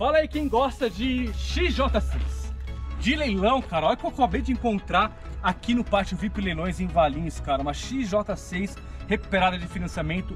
Fala aí quem gosta de XJ6. De leilão, cara, olha o que eu acabei de encontrar aqui no pátio VIP Leilões em Valinhos, cara. Uma XJ6 recuperada de financiamento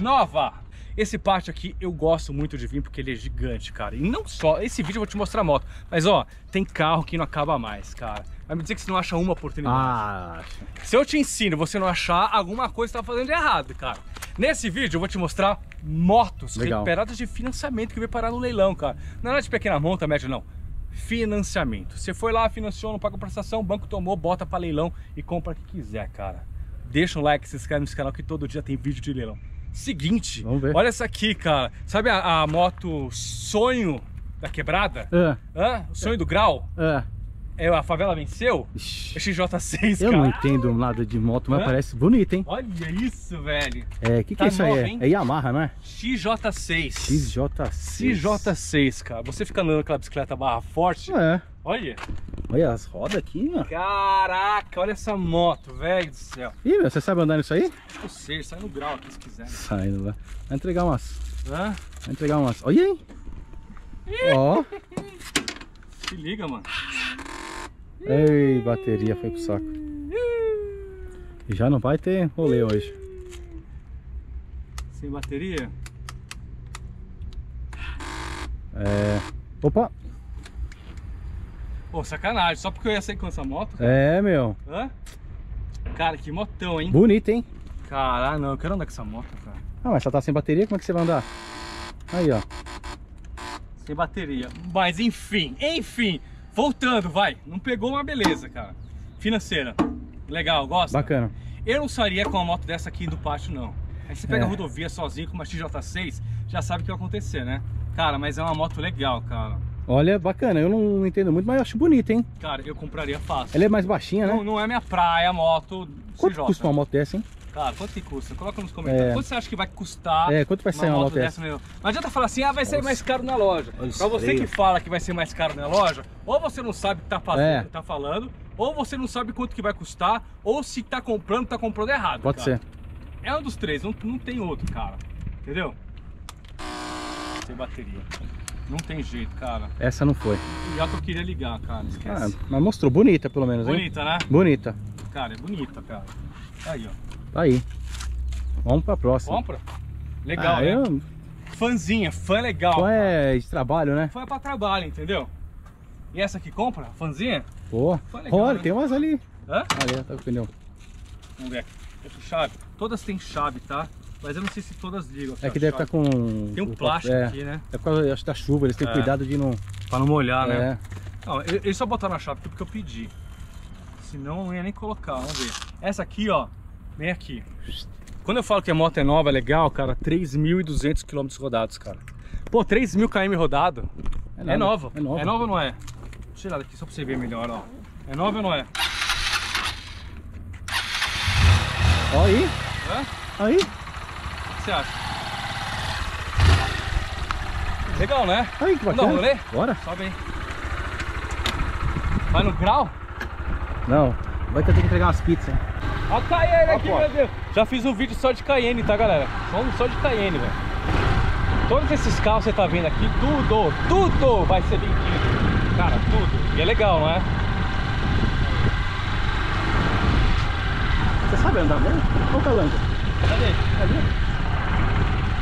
nova. Esse pátio aqui eu gosto muito de vir porque ele é gigante, cara. E não só, esse vídeo eu vou te mostrar a moto, mas ó, tem carro que não acaba mais, cara. Vai me dizer que você não acha uma oportunidade. Ah, Se eu te ensino você não achar, alguma coisa você tá fazendo de errado, cara. Nesse vídeo eu vou te mostrar motos Legal. recuperadas de financiamento que veio parar no leilão, cara. Não é de pequena monta, média, não. Financiamento. Você foi lá, financiou, não paga prestação, o banco tomou, bota pra leilão e compra o que quiser, cara. Deixa um like, se inscreve nesse canal que todo dia tem vídeo de leilão. Seguinte, olha essa aqui, cara. Sabe a, a moto Sonho da Quebrada? ah, Hã? O Sonho do Grau? ah. É, a favela venceu? Ixi, É XJ6, Eu cara. não entendo nada de moto, mas Hã? parece bonito, hein? Olha isso, velho. É, o que, que Tá é isso aí? nova, É? hein? É Yamaha, não é? XJ6. XJ6. XJ6, cara. Você fica andando com aquela bicicleta barra forte. É. Olha. Olha as rodas aqui, ó. Caraca, olha essa moto, velho do céu. Ih, meu, você sabe andar nisso aí? Ou seja, sai no grau aqui se quiser. Saindo lá. Vai entregar umas. Hã? Vai entregar umas. Olha aí. Ó. Se liga, mano. Ei, bateria foi pro saco. E já não vai ter rolê hoje. Sem bateria. É. Opa! Pô, sacanagem. Só porque eu ia sair com essa moto? É, meu. Hã? Cara, que motão, hein? Bonito, hein? Caralho, não. Eu quero andar com essa moto, cara. Ah, mas só tá sem bateria, como é que você vai andar? Aí, ó. Sem bateria. Mas enfim, enfim. Voltando, vai. Não pegou uma beleza, cara. Financeira. Legal, gosta? Bacana. Eu não sairia com uma moto dessa aqui do pátio, não. Aí você pega É. a rodovia sozinho com uma XJ6, já sabe o que vai acontecer, né? Cara, mas é uma moto legal, cara. Olha, bacana. Eu não entendo muito, mas eu acho bonita, hein? Cara, eu compraria fácil. Ela é mais baixinha, né? Não, não é minha praia a moto Quanto CJ. custa uma moto dessa, hein? Cara, quanto que custa? Coloca nos comentários. É. Quanto você acha que vai custar É, quanto vai sair uma moto dessa? meu? Não adianta falar assim, ah, vai sair mais caro na loja. Olha Pra você que fala que vai ser mais caro na loja, ou você não sabe o que tá, fazendo, É. tá falando, ou você não sabe quanto que vai custar, ou se tá comprando, tá comprando errado. Pode cara. ser. É um dos três, não, não tem outro, cara. Entendeu? Sem bateria. Não tem jeito, cara. Essa não foi. Já que eu queria ligar, cara. Ah, Esquece. mas mostrou. Bonita, pelo menos, hein? Bonita, né? Bonita. Cara, é bonita, cara. Aí, ó. Tá aí. Vamos pra próxima. Compra. Legal, ah, né? eu... Fãzinha, fã legal. Então é de trabalho, né? Fã é pra trabalho, entendeu? E essa aqui compra? Fãzinha? Pô, Foi legal, olha, né? tem umas ali. Hã? Ali, tá com o pneu. Vamos ver aqui. Essa chave. Todas têm chave, tá? Mas eu não sei se todas ligam. É que deve estar chave. com... Tem um plástico é, aqui, né? É por causa acho, da chuva, eles têm É. cuidado de não... Pra não molhar, né? É. Não, eu- eles só botaram na chave aqui porque eu pedi. Senão não ia nem colocar, vamos ver. Essa aqui, ó, vem aqui. Quando eu falo que a moto é nova, é legal, cara, 3.200 km rodados, cara. Pô, 3.000 km rodado é, nada, nova. É nova. É nova ou não é? Deixa eu tirar daqui só pra você ver melhor, ó. É nova ou não é? Ó aí, Hã? aí, que você acha? Legal, né? aí, que bacana. um rolê? Bora? Sobe aí. Vai no grau? Não, vai ter que entregar umas pizzas, hein? Ó a Cayenne aqui, meu Deus. Já fiz um vídeo só de Cayenne, tá, galera? Só, só de Cayenne, velho. Todos esses carros que você tá vendo aqui, tudo, tudo vai ser vendido. Cara, tudo. E é legal, não é? Você sabe andar mesmo? Olha o calango. Cadê? Ali.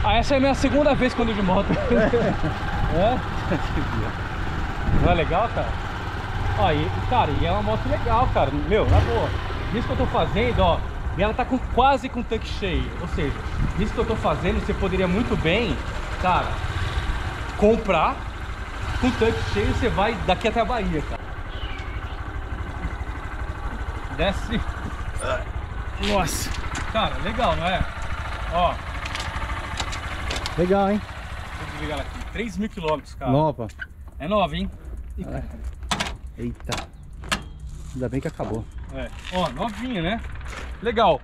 Ah, essa é a minha segunda vez quando eu de moto. é? Não é legal, cara? Ó, e, cara, e é uma moto legal, cara. Meu, na boa. Isso que eu tô fazendo, ó. E ela tá com, quase com o tanque cheio. Ou seja, isso que eu tô fazendo, você poderia muito bem, cara, comprar com o tanque cheio você vai daqui até a Bahia, cara. Desce. Nossa. Cara, legal, não é? Ó, Legal, hein? deixa eu desligar ela aqui. 3 mil quilômetros, cara. Nova. É nova, hein? É. Eita. Ainda bem que acabou. É. Ó, novinha, né? Legal.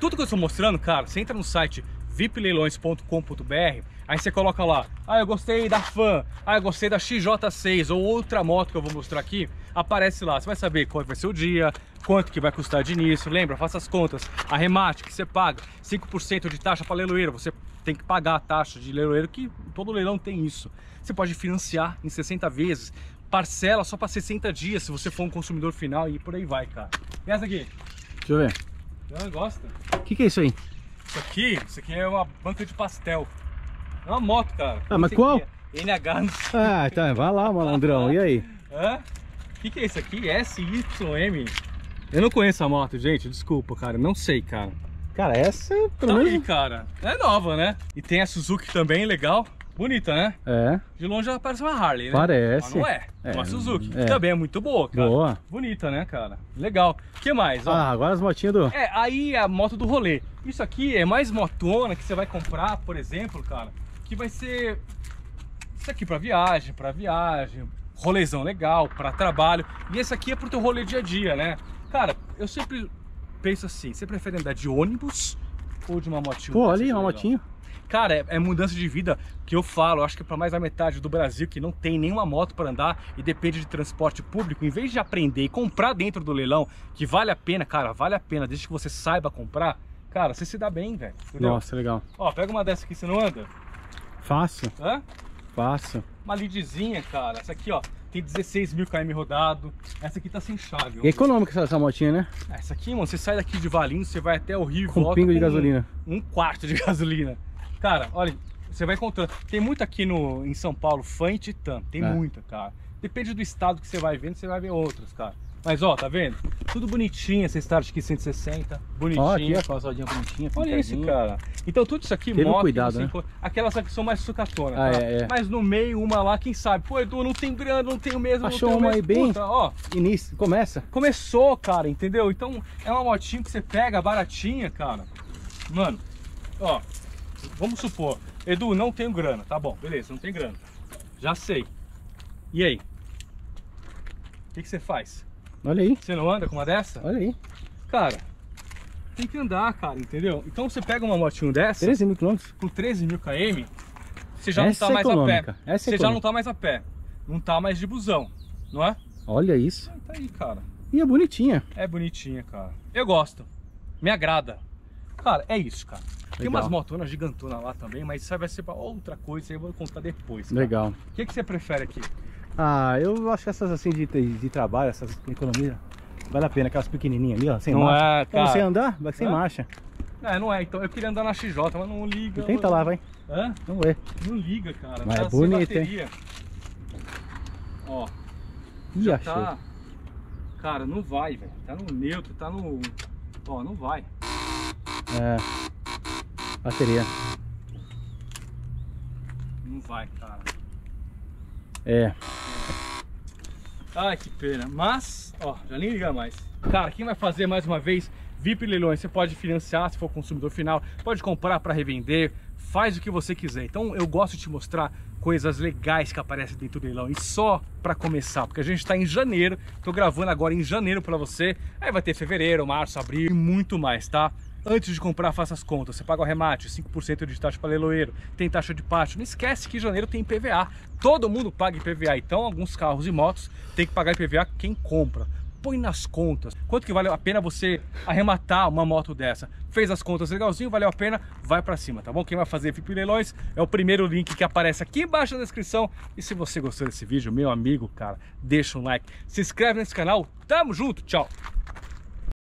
Tudo que eu estou mostrando, cara, você entra no site vipleilões.com.br, aí você coloca lá, ah, eu gostei da Fan, ah, eu gostei da XJ6 ou outra moto que eu vou mostrar aqui, aparece lá. Você vai saber qual vai ser o dia, quanto que vai custar de início. Lembra, faça as contas. Arremate que você paga, 5% de taxa para leiloeiro, você tem que pagar a taxa de leiloeiro, que todo leilão tem isso. Você pode financiar em 60 vezes, parcela só para 60 dias se você for um consumidor final e por aí vai, cara. E essa aqui? Deixa eu ver. Você gosta? O que, que é isso aí? Isso aqui, isso aqui é uma banca de pastel. É uma moto, cara. Ah, mas qual? é NH, não. Ah, tá. Vai lá, malandrão. E aí? Hã? O que, que é isso aqui? SYM? Eu não conheço a moto, gente. Desculpa, cara. Não sei, cara. Cara, essa, pelo Tá aí, cara. É nova, né? E tem a Suzuki também, legal. Bonita, né? É, De longe ela parece uma Harley, né? Parece. Mas não é. É, uma Suzuki. é. Também é muito boa, cara. boa. Bonita, né, cara? Legal. O que mais? Ó, Ah, agora as motinhas do... É, aí a moto do rolê. Isso aqui é mais motona que você vai comprar, por exemplo, cara, que vai ser isso aqui pra viagem, pra viagem, rolezão legal, pra trabalho. E esse aqui é pro teu rolê dia a dia, né? Cara, eu sempre penso assim, você prefere andar de ônibus ou de uma motinha? Pô, ali, aqui uma motinha. Cara, é, é mudança de vida que eu falo. Eu acho que para mais da metade do Brasil que não tem nenhuma moto para andar e depende de transporte público, em vez de aprender e comprar dentro do leilão, que vale a pena, cara, vale a pena, desde que você saiba comprar, cara, você se dá bem, velho. Nossa, legal. Ó, pega uma dessa aqui, você não anda? Fácil, Hã? fácil. Uma lidzinha, cara. Essa aqui, ó, tem 16 mil km rodado. Essa aqui tá sem chave. E é econômica essa, essa motinha, né? Ah, Essa aqui, mano, você sai daqui de Valinhos, você vai até o Rio e Com volta pingo de gasolina. Um quarto de gasolina. Cara, olha, você vai encontrando. Tem muito aqui no, em São Paulo, fã e Titan. Tem É. muita, cara. Depende do estado que você vai vendo, você vai ver outras, cara. Mas ó, tá vendo? Tudo bonitinho, essa Start aqui 160, bonitinho. Ó, aqui, ó, com a soldinha bonitinha. Olha isso, cara. Então tudo isso aqui, Teve moto, cuidado, você né? aquelas que são mais sucatonas, Ah, tá? é, é. Mas no meio, uma lá, quem sabe? Pô, Edu, não tem grana, não tenho mesmo, Achou não tenho uma mesmo. aí bem- Puta, ó, Início, começa. começou, cara, entendeu? Então é uma motinha que você pega baratinha, cara. Mano, ó, vamos supor, Edu, não tenho grana, tá bom, beleza, não tem grana. Já sei. E aí? O que, que você faz? Olha aí, Você não anda com uma dessa? olha aí. Cara, tem que andar, cara, entendeu? Então você pega uma motinho dessa, 13 mil quilômetros. com 13 mil km, você já Essa não tá é mais a pé. econômica, essa é Você já econômica. não tá mais a pé. Não tá mais de busão, não é? Olha isso. Tá aí, cara. E é bonitinha. É bonitinha, cara. Eu gosto. Me agrada. Cara, é isso, cara. Tem Legal. umas motonas gigantonas lá também, mas isso vai ser pra outra coisa, aí eu vou contar depois. cara. Legal. O que, que você prefere aqui? Ah, eu acho que essas assim de, de trabalho, essas economias, vale a pena. Aquelas pequenininhas ali, ó, sem Não marcha. é, cara. você andar, vai sem Hã? marcha. É, não é, então eu queria andar na XJ, mas não liga. Tenta lá, vai. Hã? Vamos ver. Não liga, cara. Mas tá é sem bonito, bateria. Ó, Ih, já achei. tá. Cara, não vai, velho. Tá no neutro, tá no. Ó, não vai. É. Bateria. Não vai, cara. É. Ai, que pena. Mas, ó, já nem liga mais. Cara, quem vai fazer mais uma vez VIP Leilões? Você pode financiar se for consumidor final, pode comprar para revender, faz o que você quiser. Então eu gosto de te mostrar coisas legais que aparecem dentro do leilão. E só para começar, porque a gente está em janeiro, tô gravando agora em janeiro para você. Aí vai ter fevereiro, março, abril e muito mais, tá? Antes de comprar, faça as contas. Você paga o remate, 5% de taxa para leiloeiro, tem taxa de pátio. Não esquece que janeiro tem IPVA. Todo mundo paga IPVA. Então, alguns carros e motos tem que pagar IPVA quem compra. Põe nas contas. Quanto que vale a pena você arrematar uma moto dessa? Fez as contas legalzinho, valeu a pena, vai pra cima, tá bom? Quem vai fazer VIP Leilões é o primeiro link que aparece aqui embaixo na descrição. E se você gostou desse vídeo, meu amigo, cara, deixa um like, se inscreve nesse canal. Tamo junto, tchau!